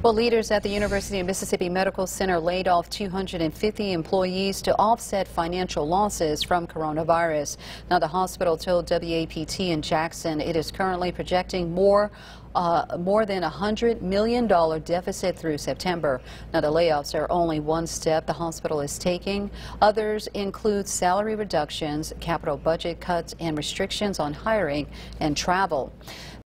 Well, leaders at the University of Mississippi Medical Center laid off 250 employees to offset financial losses from coronavirus. Now, the hospital told WAPT in Jackson it is currently projecting more uh, more than a $100 million deficit through September. Now, the layoffs are only one step the hospital is taking. Others include salary reductions, capital budget cuts, and restrictions on hiring and travel.